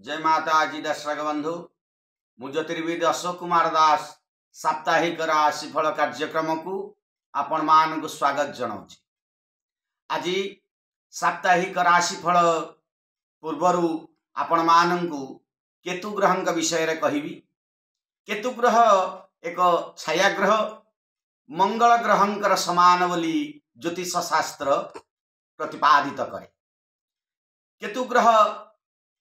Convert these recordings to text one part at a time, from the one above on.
ଜୟ ମାତା ଆଜି ଦର୍ଶକ ବନ୍ଧୁ ମୁଁ ଜ୍ୟୋତିର୍ବିଦ ଅଶୋକ କୁମାର ଦାସ ସାପ୍ତାହିକ ରାଶିଫଳ କାର୍ଯ୍ୟକ୍ରମକୁ ଆପଣମାନଙ୍କୁ ସ୍ୱାଗତ ଜଣାଉଛି ଆଜି ସାପ୍ତାହିକ ରାଶିଫଳ ପୂର୍ବରୁ ଆପଣମାନଙ୍କୁ କେତୁ ଗ୍ରହଙ୍କ ବିଷୟରେ କହିବି କେତୁ ଗ୍ରହ ଏକ ଛାୟା ଗ୍ରହ ମଙ୍ଗଳ ଗ୍ରହଙ୍କର ସମାନ ବୋଲି ଜ୍ୟୋତିଷ ଶାସ୍ତ୍ର ପ୍ରତିପାଦିତ କରେ କେତୁ ଗ୍ରହ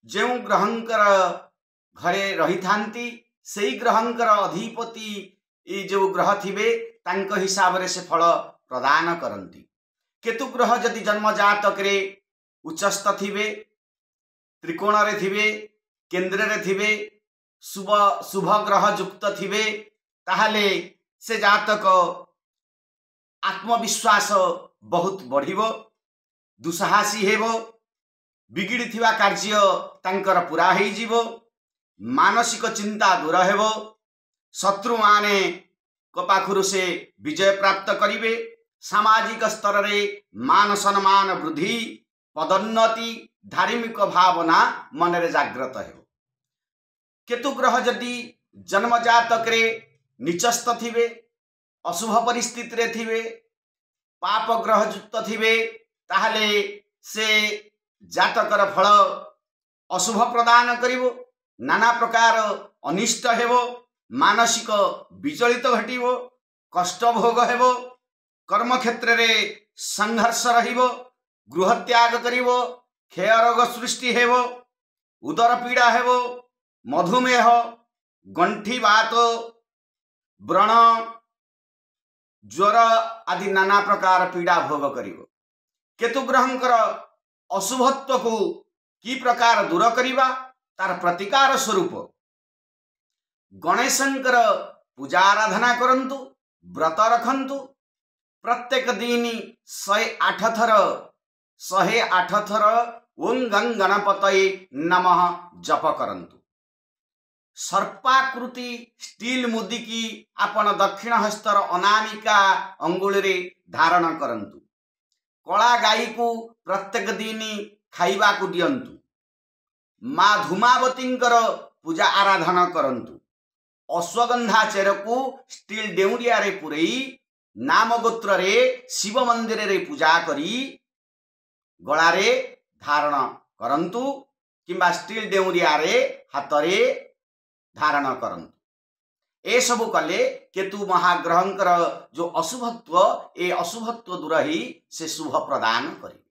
ଯେଉଁ ଗ୍ରହଙ୍କର ଘରେ ରହିଥାନ୍ତି ସେଇ ଗ୍ରହଙ୍କର ଅଧିପତି ଯେଉଁ ଗ୍ରହ ଥିବେ ତାଙ୍କ ହିସାବରେ ସେ ଫଳ ପ୍ରଦାନ କରନ୍ତି କେତୁ ଗ୍ରହ ଯଦି ଜନ୍ମ ଜାତକରେ ଉଚ୍ଚସ୍ଥ ଥିବେ ତ୍ରିକୋଣରେ ଥିବେ କେନ୍ଦ୍ରରେ ଥିବେ ଶୁଭ ଶୁଭ ଗ୍ରହ ଯୁକ୍ତ ଥିବେ ତାହେଲେ ସେ ଜାତକ ଆତ୍ମବିଶ୍ୱାସ ବହୁତ ବଢ଼ିବ ଦୁଃସାହସୀ ହେବ ବିଗିଡ଼ିଥିବା କାର୍ଯ୍ୟ ତାଙ୍କର ପୁରା ହେଇଯିବ। ମାନସିକ ଚିନ୍ତା ଦୂର ହେବ। ଶତ୍ରୁମାନଙ୍କ ପାଖରୁ ସେ ବିଜୟ ପ୍ରାପ୍ତ କରିବେ। ସାମାଜିକ ସ୍ତରରେ ମାନ ସମ୍ମାନ ବୃଦ୍ଧି ପଦୋନ୍ନତି ଧାର୍ମିକ ଭାବନା ମନରେ ଜାଗ୍ରତ ହେବ। କେତୁ ଗ୍ରହ ଯଦି ଜନ୍ମଜାତକରେ ନିଚସ୍ତ ଥିବେ ଅଶୁଭ ପରିସ୍ଥିତିରେ ଥିବେ ପାପ ଗ୍ରହଯୁକ୍ତ ଥିବେ ତାହେଲେ ସେ ଜାତକର ଫଳ ଅଶୁଭ ପ୍ରଦାନ କରିବ ନାନା ପ୍ରକାର ଅନିଷ୍ଟ ହେବ ମାନସିକ ବିଚଳିତ ଘଟିବ କଷ୍ଟ ଭୋଗ ହେବ କର୍ମକ୍ଷେତ୍ରରେ ସଂଘର୍ଷ ରହିବ ଗୃହତ୍ୟାଗ କରିବ କ୍ଷୟ ରୋଗ ସୃଷ୍ଟି ହେବ ଉଦର ପୀଡ଼ା ହେବ ମଧୁମେହ ଗଣ୍ଠି ବାତ ବ୍ରଣ ଜ୍ୱର ଆଦି ନାନା ପ୍ରକାର ପୀଡ଼ା ଭୋଗ କରିବ। କେତୁ ଗ୍ରହଙ୍କର ଅଶୁଭତ୍ୱକୁ କି ପ୍ରକାର ଦୂର କରିବା ତାର ପ୍ରତିକାର ସ୍ୱରୂପ। ଗଣେଶଙ୍କର ପୂଜା ଆରାଧନା କରନ୍ତୁ ବ୍ରତ ରଖନ୍ତୁ। ପ୍ରତ୍ୟେକ ଦିନ ଶହେ ଆଠ ଥର ଶହେ ଆଠ ଥର ଓಂ ଗଂ ଗଣପତୟେ ନମଃ ଜପ କରନ୍ତୁ। ସର୍ପାକୃତି ଷ୍ଟିଲ୍ ମୁଦିକି ଆପଣ ଦକ୍ଷିଣ ହସ୍ତର ଅନାମିକା ଅଙ୍ଗୁଳିରେ ଧାରଣ କରନ୍ତୁ। କଳା ଗାଈକୁ ପ୍ରତ୍ୟେକ ଦିନ ଖାଇବାକୁ ଦିଅନ୍ତୁ। ମା ଧୂମାବତୀଙ୍କର ପୂଜା ଆରାଧନା କରନ୍ତୁ। ଅଶ୍ୱଗନ୍ଧା ଚେରକୁ ଷ୍ଟିଲ୍ ଡେଉଁରିଆରେ ପୂରେଇ ନାମ ଗୋତ୍ରରେ ଶିବ ମନ୍ଦିରରେ ପୂଜା କରି ଗଳାରେ ଧାରଣ କରନ୍ତୁ କିମ୍ବା ଷ୍ଟିଲ୍ ଡେଉଁରିଆରେ ହାତରେ ଧାରଣ କରନ୍ତୁ। ଏସବୁ କଲେ କେତୁ ମହାଗ୍ରହଙ୍କର ଯେଉଁ ଅଶୁଭତ୍ୱ ଏ ଅଶୁଭତ୍ୱ ଦୂର ହେଇ ସେ ଶୁଭ ପ୍ରଦାନ କରିବେ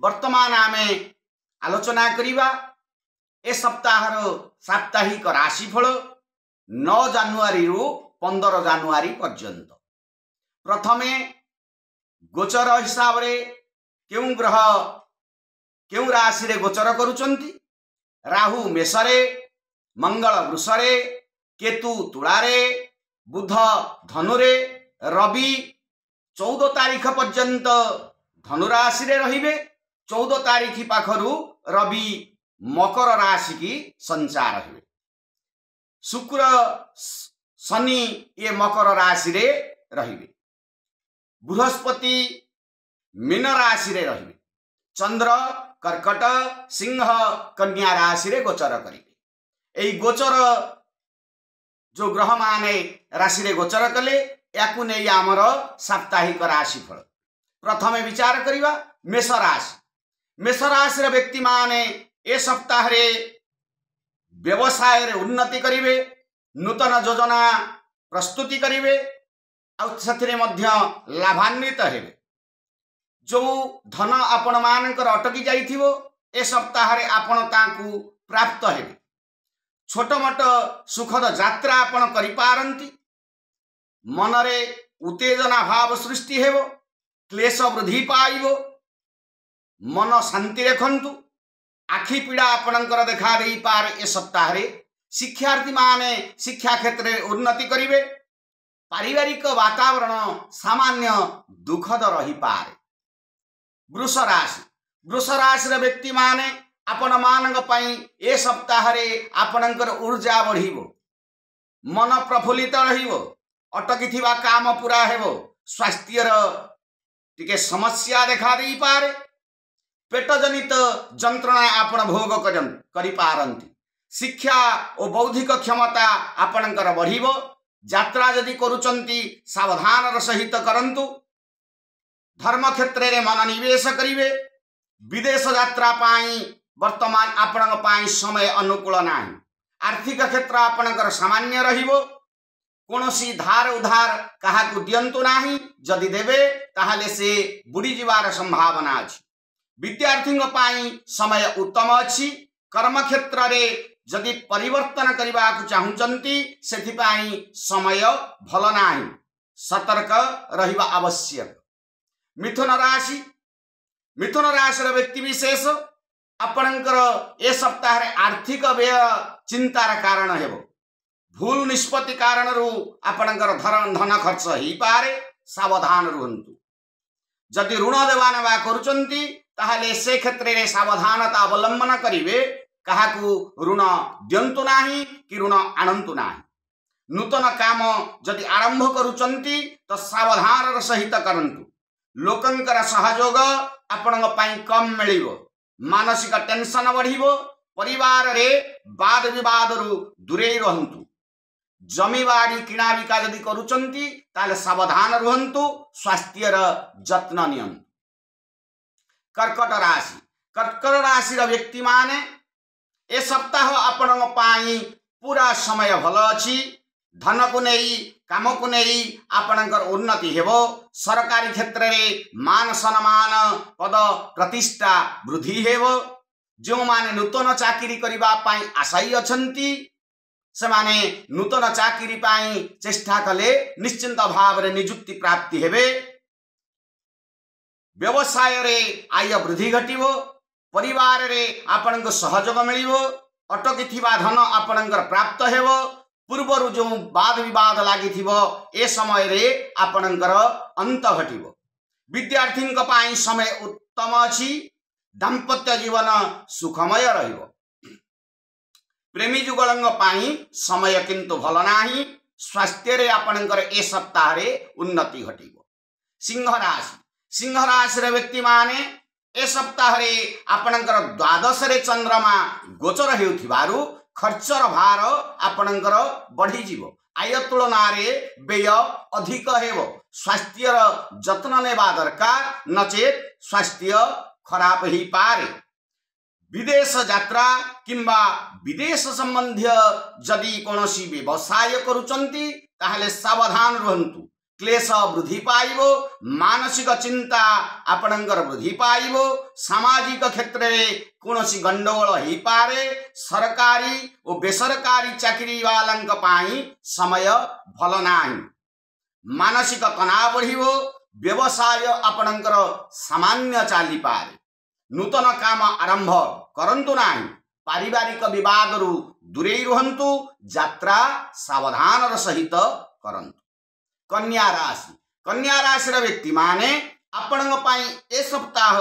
ବର୍ତ୍ତମାନ ଆମେ ଆଲୋଚନା କରିବା ଏ ସପ୍ତାହର ସାପ୍ତାହିକ ରାଶିଫଳ ନଅ ଜାନୁଆରୀରୁ ପନ୍ଦର ଜାନୁଆରୀ ପର୍ଯ୍ୟନ୍ତ ପ୍ରଥମେ ଗୋଚର ହିସାବରେ କେଉଁ ଗ୍ରହ କେଉଁ ରାଶିରେ ଗୋଚର କରୁଛନ୍ତି ରାହୁ ମେଷରେ ମଙ୍ଗଳ ବୃଷରେ କେତୁ ତୁଳାରେ ବୁଧ ଧନୁରେ ରବି ଚଉଦ ତାରିଖ ପର୍ଯ୍ୟନ୍ତ ଧନୁରାଶିରେ ରହିବେ। ଚଉଦ ତାରିଖ ପାଖରୁ ରବି ମକର ରାଶିକି ସଞ୍ଚାର ହେବେ। ଶୁକ୍ର ଶନି ଇଏ ମକର ରାଶିରେ ରହିବେ। ବୃହସ୍ପତି ମୀନ ରାଶିରେ ରହିବେ। ଚନ୍ଦ୍ର କର୍କଟ ସିଂହ କନ୍ୟା ରାଶିରେ ଗୋଚର କରିବେ। এই ଗୋଚର ଯୋଉ ଗ୍ରହମାନେ ରାଶିରେ ଗୋଚର କଲେ ୟାକୁ ନେଇ ଆମର ସାପ୍ତାହିକ ରାଶିଫଳ ପ୍ରଥମେ ବିଚାର କରିବା ମେଷ ରାଶି ମେଷ ରାଶିର ବ୍ୟକ୍ତିମାନେ ଏ ସପ୍ତାହରେ ବ୍ୟବସାୟରେ ଉନ୍ନତି କରିବେ ନୂତନ ଯୋଜନା ପ୍ରସ୍ତୁତି କରିବେ ଆଉ ସେଥିରେ ମଧ୍ୟ ଲାଭାନ୍ୱିତ ହେବେ। ଯୋଉ ଧନ ଆପଣମାନଙ୍କର ଅଟକି ଯାଇଥିବ ଏ ସପ୍ତାହରେ ଆପଣ ତାଙ୍କୁ ପ୍ରାପ୍ତ ହେବେ। ଛୋଟ ମୋଟ ସୁଖଦ ଯାତ୍ରା ଆପଣ କରିପାରନ୍ତି। ମନରେ ଉତ୍ତେଜନା ଭାବ ସୃଷ୍ଟି ହେବ କ୍ଲେଶ ବୃଦ୍ଧି ପାଇବ। ମନ ଶାନ୍ତି ରଖନ୍ତୁ ଆଖି ପୀଡ଼ା ଆପଣଙ୍କର ଦେଖା ଦେଇପାରେ ଏ ସପ୍ତାହରେ। ଶିକ୍ଷାର୍ଥୀମାନେ ଶିକ୍ଷା କ୍ଷେତ୍ରରେ ଉନ୍ନତି କରିବେ। ପାରିବାରିକ ବାତାବରଣ ସାମାନ୍ୟ ଦୁଃଖଦ ରହିପାରେ। ବୃଷ ରାଶି ବୃଷ ରାଶିର ବ୍ୟକ୍ତିମାନେ ଆପଣମାନଙ୍କ ପାଇଁ ଏ ସପ୍ତାହରେ ଆପଣଙ୍କର ଉର୍ଜା ବଢ଼ିବ। ମନ ପ୍ରଫୁଲ୍ଲିତ ରହିବ। ଅଟକିଥିବା କାମ ପୁରା ହେବ। ସ୍ୱାସ୍ଥ୍ୟର ଟିକେ ସମସ୍ୟା ଦେଖା ଦେଇପାରେ। ପେଟ ଜନିତ ଯନ୍ତ୍ରଣା ଆପଣ ଭୋଗ କରିପାରନ୍ତି। ଶିକ୍ଷା ଓ ବୌଦ୍ଧିକ କ୍ଷମତା ଆପଣଙ୍କର ବଢ଼ିବ। ଯାତ୍ରା ଯଦି କରୁଛନ୍ତି ସାବଧାନର ସହିତ କରନ୍ତୁ। ଧର୍ମ କ୍ଷେତ୍ରରେ ମନୋନିବେଶ କରିବେ। ବିଦେଶ ଯାତ୍ରା ପାଇଁ ବର୍ତ୍ତମାନ ଆପଣଙ୍କ ପାଇଁ ସମୟ ଅନୁକୂଳ ନାହିଁ ଆର୍ଥିକ କ୍ଷେତ୍ର ଆପଣଙ୍କର ସାମାନ୍ୟ ରହିବ କୌଣସି ଧାର ଉଧାର କାହାକୁ ଦିଅନ୍ତୁ ନାହିଁ ଯଦି ଦେବେ ତାହେଲେ ସେ ବୁଡ଼ିଯିବାର ସମ୍ଭାବନା ଅଛି ବିଦ୍ୟାର୍ଥୀଙ୍କ ପାଇଁ ସମୟ ଉତ୍ତମ ଅଛି କର୍ମକ୍ଷେତ୍ରରେ ଯଦି ପରିବର୍ତ୍ତନ କରିବାକୁ ଚାହୁଁଛନ୍ତି ସେଥିପାଇଁ ସମୟ ଭଲ ନାହିଁ ସତର୍କ ରହିବା ଆବଶ୍ୟକ ମିଥୁନ ରାଶି ମିଥୁନ ରାଶିର ବ୍ୟକ୍ତି ବିଶେଷ ଆପଣଙ୍କର ଏ ସପ୍ତାହରେ ଆର୍ଥିକ ବ୍ୟୟ ଚିନ୍ତାର କାରଣ ହେବ। ଭୁଲ ନିଷ୍ପତ୍ତି କାରଣରୁ ଆପଣଙ୍କର ଧନ ଖର୍ଚ୍ଚ ହେଇପାରେ ସାବଧାନ ରୁହନ୍ତୁ। ଯଦି ଋଣ ଦେବା ନେବା କରୁଛନ୍ତି ତାହେଲେ ସେ କ୍ଷେତ୍ରରେ ସାବଧାନତା ଅବଲମ୍ବନ କରିବେ। କାହାକୁ ଋଣ ଦିଅନ୍ତୁ ନାହିଁ କି ଋଣ ଆଣନ୍ତୁ ନାହିଁ। ନୂତନ କାମ ଯଦି ଆରମ୍ଭ କରୁଛନ୍ତି ତ ସାବଧାନର ସହିତ କରନ୍ତୁ। ଲୋକଙ୍କର ସହଯୋଗ ଆପଣଙ୍କ ପାଇଁ କମ୍ ମିଳିବ। ମାନସିକ ଟେନସନ ବଢିବ ପରିବାରରେ ବାଦ ବିବାଦରୁ ଦୂରେଇ ରହନ୍ତୁ ଜମିବାଡ଼ି କିଣା ବିକା ଯଦି କରୁଛନ୍ତି ତାହେଲେ ସାବଧାନ ରୁହନ୍ତୁ ସ୍ୱାସ୍ଥ୍ୟର ଯତ୍ନ ନିଅନ୍ତୁ କର୍କଟ ରାଶି କର୍କଟ ରାଶିର ବ୍ୟକ୍ତିମାନେ ଏ ସପ୍ତାହ ଆପଣଙ୍କ ପାଇଁ ପୁରା ସମୟ ଭଲ ଅଛି ଧନକୁ ନେଇ କାମକୁ ନେଇ ଆପଣଙ୍କର ଉନ୍ନତି ହେବ। ସରକାରୀ କ୍ଷେତ୍ରରେ ମାନ ସମ୍ମାନ ପଦ ପ୍ରତିଷ୍ଠା ବୃଦ୍ଧି ହେବ। ଯେଉଁମାନେ ନୂତନ ଚାକିରି କରିବା ପାଇଁ ଆଶାୟୀ ଅଛନ୍ତି ସେମାନେ ନୂତନ ଚାକିରି ପାଇଁ ଚେଷ୍ଟା କଲେ ନିଶ୍ଚିନ୍ତ ଭାବରେ ନିଯୁକ୍ତି ପ୍ରାପ୍ତି ହେବେ। ବ୍ୟବସାୟରେ ଆୟ ବୃଦ୍ଧି ଘଟିବ ପରିବାରରେ ଆପଣଙ୍କୁ ସହଯୋଗ ମିଳିବ ଅଟକିଥିବା ଧନ ଆପଣଙ୍କର ପ୍ରାପ୍ତ ହେବ। ପୂର୍ବରୁ ଯେଉଁ ବାଦ ବିବାଦ ଲାଗିଥିବ ଏ ସମୟରେ ଆପଣଙ୍କର ଅନ୍ତ ଘଟିବ। ବିଦ୍ୟାର୍ଥୀଙ୍କ ପାଇଁ ସମୟ ଉତ୍ତମ ଅଛି ଦାମ୍ପତ୍ୟ ଜୀବନ ସୁଖମୟ ରହିବ। ପ୍ରେମୀ ଯୁଗଳଙ୍କ ପାଇଁ ସମୟ କିନ୍ତୁ ଭଲ ନାହିଁ ସ୍ୱାସ୍ଥ୍ୟରେ ଆପଣଙ୍କର ଏ ସପ୍ତାହରେ ଉନ୍ନତି ଘଟିବ। ସିଂହ ରାଶି ସିଂହ ରାଶିର ବ୍ୟକ୍ତିମାନେ ଏ ସପ୍ତାହରେ ଆପଣଙ୍କର ଦ୍ୱାଦଶରେ ଚନ୍ଦ୍ରମା ଗୋଚର ହେଉଥିବାରୁ ଖର୍ଚ୍ଚର ଭାର ଆପଣଙ୍କର ବଢ଼ିଯିବ। ଆୟ ତୁଳନାରେ ବ୍ୟୟ ଅଧିକ ହେବ। ସ୍ୱାସ୍ଥ୍ୟର ଯତ୍ନ ନେବା ଦରକାର ନଚେତ୍ ସ୍ୱାସ୍ଥ୍ୟ ଖରାପ ହେଇପାରେ। ବିଦେଶ ଯାତ୍ରା କିମ୍ବା ବିଦେଶ ସମ୍ବନ୍ଧୀୟ ଯଦି କୌଣସି ବ୍ୟବସାୟ କରୁଛନ୍ତି ତାହେଲେ ସାବଧାନ ରୁହନ୍ତୁ। କ୍ଲେଶ ବୃଦ୍ଧି ପାଇବ ମାନସିକ ଚିନ୍ତା ଆପଣଙ୍କର ବୃଦ୍ଧି ପାଇବ ସାମାଜିକ କ୍ଷେତ୍ରରେ କୌଣସି ଗଣ୍ଡଗୋଳ ହେଇପାରେ ସରକାରୀ ଓ ବେସରକାରୀ ଚାକିରି ବାଲାଙ୍କ ପାଇଁ ସମୟ ଭଲ ନାହିଁ ମାନସିକ ତନାବ ବଢ଼ିବ ବ୍ୟବସାୟ ଆପଣଙ୍କର ସାମାନ୍ୟ ଚାଲିପାରେ ନୂତନ କାମ ଆରମ୍ଭ କରନ୍ତୁ ନାହିଁ ପାରିବାରିକ ବିବାଦରୁ ଦୂରେଇ ରୁହନ୍ତୁ ଯାତ୍ରା ସାବଧାନର ସହିତ କରନ୍ତୁ କନ୍ୟା ରାଶି କନ୍ୟା ରାଶିର ବ୍ୟକ୍ତିମାନେ ଆପଣଙ୍କ ପାଇଁ ଏ ସପ୍ତାହ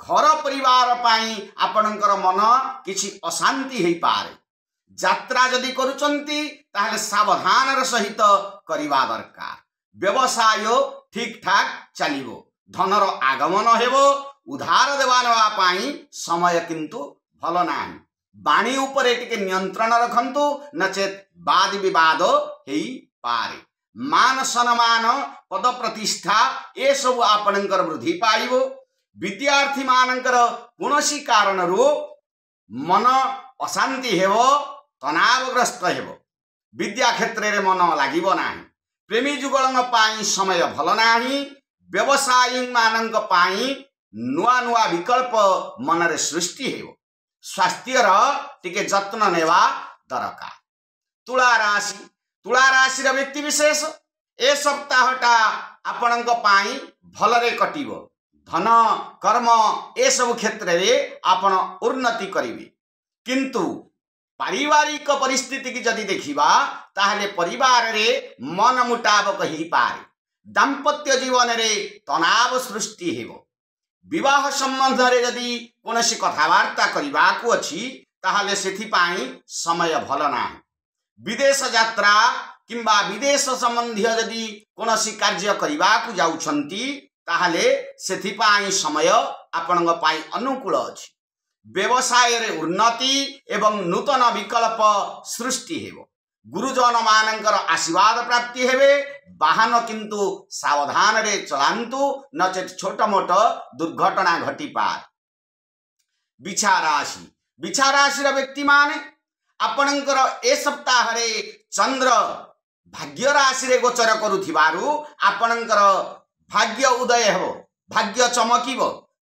ଘର ପରିବାର ପାଇଁ ଆପଣଙ୍କର ମନ କିଛି ଅଶାନ୍ତି ହେଇପାରେ ଯାତ୍ରା ଯଦି କରୁଛନ୍ତି ତାହେଲେ ସାବଧାନର ସହିତ କରିବା ଦରକାର ବ୍ୟବସାୟ ଠିକ ଠାକ ଚାଲିବ ଧନର ଆଗମନ ହେବ ଉଧାର ଦେବା ନେବା ପାଇଁ ସମୟ କିନ୍ତୁ ଭଲ ନାହିଁ ବାଣୀ ଉପରେ ଟିକେ ନିୟନ୍ତ୍ରଣ ରଖନ୍ତୁ ନଚେତ୍ ବାଦ ବିବାଦ ହେଇପାରେ ମାନ ସମ୍ମାନ ପଦ ପ୍ରତିଷ୍ଠା ଏସବୁ ଆପଣଙ୍କର ବୃଦ୍ଧି ପାଇବ ବିଦ୍ୟାର୍ଥୀ ମାନଙ୍କର କୌଣସି କାରଣରୁ ମନ ଅଶାନ୍ତି ହେବ ତନାବଗ୍ରସ୍ତ ହେବ ବିଦ୍ୟା କ୍ଷେତ୍ରରେ ମନ ଲାଗିବ ନାହିଁ ପ୍ରେମୀ ଯୁଗଳଙ୍କ ପାଇଁ ସମୟ ଭଲ ନାହିଁ ବ୍ୟବସାୟୀ ମାନଙ୍କ ପାଇଁ ନୂଆ ନୂଆ ବିକଳ୍ପ ମନରେ ସୃଷ୍ଟି ହେବ ସ୍ୱାସ୍ଥ୍ୟର ଟିକେ ଯତ୍ନ ନେବା ଦରକାର ତୁଳା ରାଶି ତୁଳା ରାଶିର ବ୍ୟକ୍ତି ବିଶେଷ ଏ ସପ୍ତାହଟା ଆପଣଙ୍କ ପାଇଁ ଭଲରେ କଟିବ। ଧନ କର୍ମ ଏସବୁ କ୍ଷେତ୍ରରେ ଆପଣ ଉନ୍ନତି କରିବେ। କିନ୍ତୁ ପାରିବାରିକ ପରିସ୍ଥିତିକି ଯଦି ଦେଖିବା ତାହେଲେ ପରିବାରରେ ମନ ମୁତାବକ ହେଇପାରେ। ଦାମ୍ପତ୍ୟ ଜୀବନରେ ତନାବ ସୃଷ୍ଟି ହେବ। ବିବାହ ସମ୍ବନ୍ଧରେ ଯଦି କୌଣସି କଥାବାର୍ତ୍ତା କରିବାକୁ ଅଛି ତାହେଲେ ସେଥିପାଇଁ ସମୟ ଭଲ ନାହିଁ। ବିଦେଶ ଯାତ୍ରା କିମ୍ବା ବିଦେଶ ସମ୍ବନ୍ଧୀୟ ଯଦି କୌଣସି କାର୍ଯ୍ୟ କରିବାକୁ ଯାଉଛନ୍ତି ତାହେଲେ ସେଥିପାଇଁ ସମୟ ଆପଣଙ୍କ ପାଇଁ ଅନୁକୂଳ ଅଛି। ବ୍ୟବସାୟରେ ଉନ୍ନତି ଏବଂ ନୂତନ ବିକଳ୍ପ ସୃଷ୍ଟି ହେବ। ଗୁରୁଜନ ମାନଙ୍କର ଆଶୀର୍ବାଦ ପ୍ରାପ୍ତି ହେବେ। ବାହନ କିନ୍ତୁ ସାବଧାନରେ ଚଳାନ୍ତୁ ନଚେତ୍ ଛୋଟ ମୋଟ ଦୁର୍ଘଟଣା ଘଟିପାରେ। ବିଛା ରାଶି। ବିଛା ରାଶିର ବ୍ୟକ୍ତିମାନେ ଆପଣଙ୍କର ଏ ସପ୍ତାହରେ ଚନ୍ଦ୍ର ଭାଗ୍ୟ ରାଶିରେ ଗୋଚର କରୁଥିବାରୁ ଆପଣଙ୍କର ଭାଗ୍ୟ ଉଦୟ ହେବ। ଭାଗ୍ୟ ଚମକିବ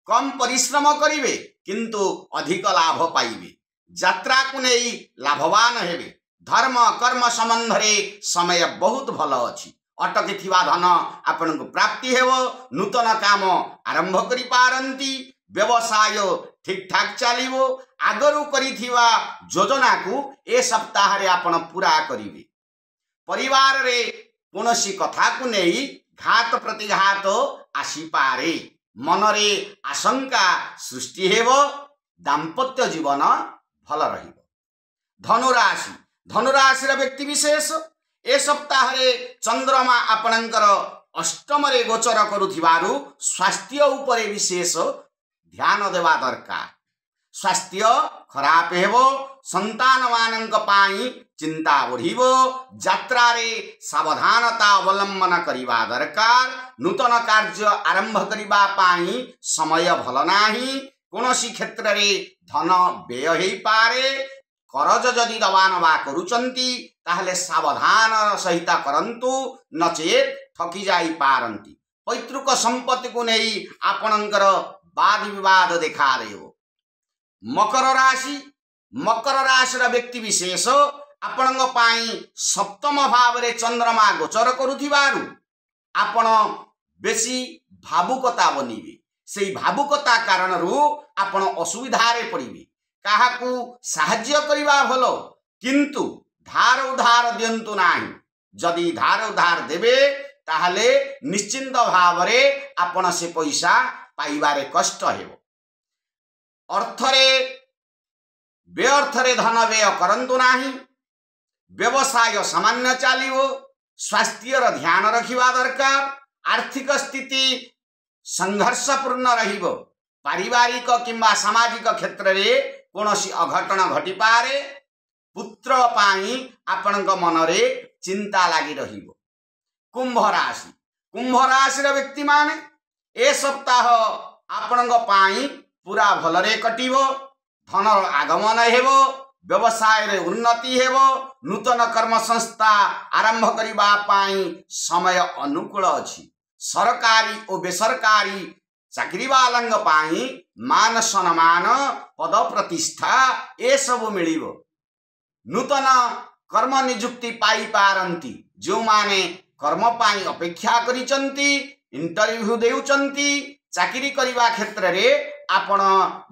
କମ୍ ପରିଶ୍ରମ କରିବେ କିନ୍ତୁ ଅଧିକ ଲାଭ ପାଇବେ। ଯାତ୍ରାକୁ ନେଇ ଲାଭବାନ ହେବେ। ଧର୍ମ କର୍ମ ସମ୍ବନ୍ଧରେ ସମୟ ବହୁତ ଭଲ ଅଛି। ଅଟକିଥିବା ଧନ ଆପଣଙ୍କୁ ପ୍ରାପ୍ତି ହେବ। ନୂତନ କାମ ଆରମ୍ଭ କରିପାରନ୍ତି। ବ୍ୟବସାୟ ଠିକ୍ ଠାକ୍ ଚାଲିବ ଆଗରୁ କରିଥିବା ଯୋଜନାକୁ ଏ ସପ୍ତାହରେ ଆପଣ ପୁରା କରିବେ। ପରିବାରରେ କୌଣସି କଥାକୁ ନେଇ ଘାତ ପ୍ରତିଘାତ ଆସିପାରେ। ମନରେ ଆଶଙ୍କା ସୃଷ୍ଟି ହେବ ଦାମ୍ପତ୍ୟ ଜୀବନ ଭଲ ରହିବ। ଧନୁରାଶି ଧନୁରାଶିର ବ୍ୟକ୍ତି ବିଶେଷ ଏ ସପ୍ତାହରେ ଚନ୍ଦ୍ରମା ଆପଣଙ୍କର ଅଷ୍ଟମରେ ଗୋଚର କରୁଥିବାରୁ ସ୍ୱାସ୍ଥ୍ୟ ଉପରେ ବିଶେଷ ଧ୍ୟାନ ଦେବା ଦରକାର। ସ୍ୱାସ୍ଥ୍ୟ ଖରାପ ହେବ ସନ୍ତାନମାନଙ୍କ ପାଇଁ ଚିନ୍ତା ବଢ଼ିବ ଯାତ୍ରାରେ ସାବଧାନତା ଅବଲମ୍ବନ କରିବା ଦରକାର ନୂତନ କାର୍ଯ୍ୟ ଆରମ୍ଭ କରିବା ପାଇଁ ସମୟ ଭଲ ନାହିଁ କୌଣସି କ୍ଷେତ୍ରରେ ଧନ ବ୍ୟୟ ହେଇପାରେ କରଜ ଯଦି ଦବା ନବା କରୁଛନ୍ତି ତାହେଲେ ସାବଧାନ ସହିତ କରନ୍ତୁ ନଚେତ୍ ଠକି ଯାଇପାରନ୍ତି ପୈତୃକ ସମ୍ପତ୍ତିକୁ ନେଇ ଆପଣଙ୍କର ବାଦ ବିବାଦ ଦେଖାଦେବ ମକର ରାଶି ମକର ରାଶିର ବ୍ୟକ୍ତି ବିଶେଷ ଆପଣଙ୍କ ପାଇଁ ସପ୍ତମ ଭାବରେ ଚନ୍ଦ୍ରମା ଗୋଚର କରୁଥିବାରୁ ଆପଣ ବେଶୀ ଭାବୁକତା ବନିବେ ସେଇ ଭାବୁକତା କାରଣରୁ ଆପଣ ଅସୁବିଧାରେ ପଡ଼ିବେ କାହାକୁ ସାହାଯ୍ୟ କରିବା ଭଲ କିନ୍ତୁ ଧାର ଉଧାର ଦିଅନ୍ତୁ ନାହିଁ ଯଦି ଧାର ଉଧାର ଦେବେ ତାହେଲେ ନିଶ୍ଚିନ୍ତ ଭାବରେ ଆପଣ ସେ ପଇସା ପାଇବାରେ କଷ୍ଟ ହେବ। ଅର୍ଥରେ ବ୍ୟର୍ଥରେ ଧନ ବ୍ୟୟ କରନ୍ତୁ ନାହିଁ। ବ୍ୟବସାୟ ସାମାନ୍ୟ ଚାଲିବ। ସ୍ୱାସ୍ଥ୍ୟର ଧ୍ୟାନ ରଖିବା ଦରକାର। ଆର୍ଥିକ ସ୍ଥିତି ସଂଘର୍ଷପୂର୍ଣ୍ଣ ରହିବ। ପାରିବାରିକ କିମ୍ବା ସାମାଜିକ କ୍ଷେତ୍ରରେ କୌଣସି ଅଘଟଣ ଘଟିପାରେ। ପୁତ୍ର ପାଇଁ ଆପଣଙ୍କ ମନରେ ଚିନ୍ତା ଲାଗି ରହିବ। କୁମ୍ଭ ରାଶି। କୁମ୍ଭ ରାଶିର ବ୍ୟକ୍ତିମାନେ ଏ ସପ୍ତାହ ଆପଣଙ୍କ ପାଇଁ ପୁରା ଭଲରେ କଟିବ ଧନର ଆଗମନ ହେବ ବ୍ୟବସାୟରେ ଉନ୍ନତି ହେବ ନୂତନ କର୍ମ ସଂସ୍ଥା ଆରମ୍ଭ କରିବା ପାଇଁ ସମୟ ଅନୁକୂଳ ଅଛି। ସରକାରୀ ଓ ବେସରକାରୀ ଚାକିରିବାଲାଙ୍କ ପାଇଁ ମାନ ସମ୍ମାନ ପଦ ପ୍ରତିଷ୍ଠା ଏସବୁ ମିଳିବ। ନୂତନ କର୍ମ ନିଯୁକ୍ତି ପାଇପାରନ୍ତି ଯେଉଁମାନେ କର୍ମ ପାଇଁ ଅପେକ୍ଷା କରିଛନ୍ତି ଇଣ୍ଟରଭ୍ୟୁ ଦେଉଛନ୍ତି ଚାକିରି କରିବା କ୍ଷେତ୍ରରେ ଆପଣ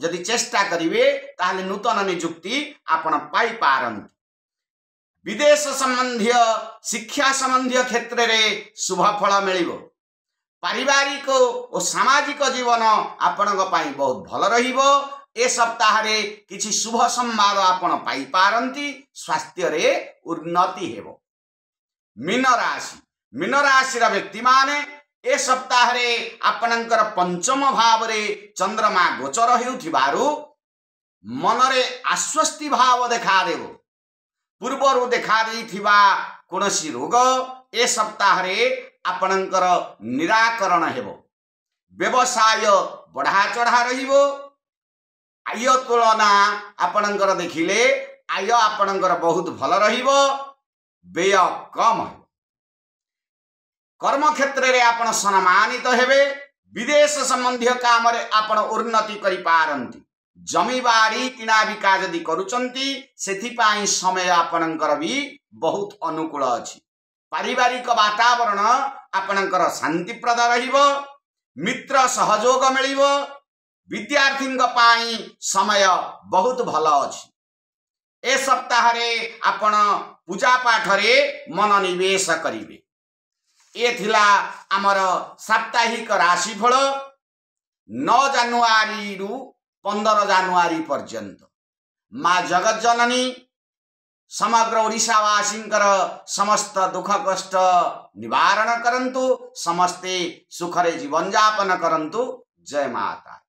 ଯଦି ଚେଷ୍ଟା କରିବେ ତାହେଲେ ନୂତନ ନିଯୁକ୍ତି ଆପଣ ପାଇପାରନ୍ତି। ବିଦେଶ ସମ୍ବନ୍ଧୀୟ ଶିକ୍ଷା ସମ୍ବନ୍ଧୀୟ କ୍ଷେତ୍ରରେ ଶୁଭ ଫଳ ମିଳିବ। ପାରିବାରିକ ଓ ସାମାଜିକ ଜୀବନ ଆପଣଙ୍କ ପାଇଁ ବହୁତ ଭଲ ରହିବ। ଏ ସପ୍ତାହରେ କିଛି ଶୁଭ ସମ୍ବାଦ ଆପଣ ପାଇପାରନ୍ତି ସ୍ୱାସ୍ଥ୍ୟରେ ଉନ୍ନତି ହେବ। ମୀନ ରାଶି। ମୀନ ରାଶିର ବ୍ୟକ୍ତିମାନେ ଏ ସପ୍ତାହରେ ଆପଣଙ୍କର ପଞ୍ଚମ ଭାବରେ ଚନ୍ଦ୍ରମା ଗୋଚର ହେଉଥିବାରୁ ମନରେ ଆଶ୍ୱସ୍ତି ଭାବ ଦେଖାଦେବ। ପୂର୍ବରୁ ଦେଖାଦେଇଥିବା କୌଣସି ରୋଗ ଏ ସପ୍ତାହରେ ଆପଣଙ୍କର ନିରାକରଣ ହେବ। ବ୍ୟବସାୟ ବଢ଼ା ଚଢ଼ା ରହିବ। ଆୟ ତୁଳନା ଆପଣଙ୍କର ଦେଖିଲେ ଆୟ ଆପଣଙ୍କର ବହୁତ ଭଲ ରହିବ। ବ୍ୟୟ କମ ହେବ କର୍ମକ୍ଷେତ୍ରରେ ଆପଣ ସମ୍ମାନିତ ହେବେ। ବିଦେଶ ସମ୍ବନ୍ଧୀୟ କାମରେ ଆପଣ ଉନ୍ନତି କରିପାରନ୍ତି। ଜମିବାଡ଼ି କିଣା ବିକା ଯଦି କରୁଛନ୍ତି ସେଥିପାଇଁ ସମୟ ଆପଣଙ୍କର ବି ବହୁତ ଅନୁକୂଳ ଅଛି। ପାରିବାରିକ ବାତାବରଣ ଆପଣଙ୍କର ଶାନ୍ତିପ୍ରଦ ରହିବ। ମିତ୍ର ସହଯୋଗ ମିଳିବ। ବିଦ୍ୟାର୍ଥୀଙ୍କ ପାଇଁ ସମୟ ବହୁତ ଭଲ ଅଛି। ଏ ସପ୍ତାହରେ ଆପଣ ପୂଜା ପାଠରେ ମନୋନିବେଶ କରିବେ। ଏ ଥିଲା ଆମର ସାପ୍ତାହିକ ରାଶିଫଳ ନଅ ଜାନୁଆରୀରୁ ପନ୍ଦର ଜାନୁଆରୀ ପର୍ଯ୍ୟନ୍ତ ମା ଜଗଜ୍ଜନନୀ ସମଗ୍ର ଓଡ଼ିଶାବାସୀଙ୍କର ସମସ୍ତ ଦୁଃଖ କଷ୍ଟ ନିବାରଣ କରନ୍ତୁ ସମସ୍ତେ ସୁଖରେ ଜୀବନଯାପନ କରନ୍ତୁ ଜୟ ମାତା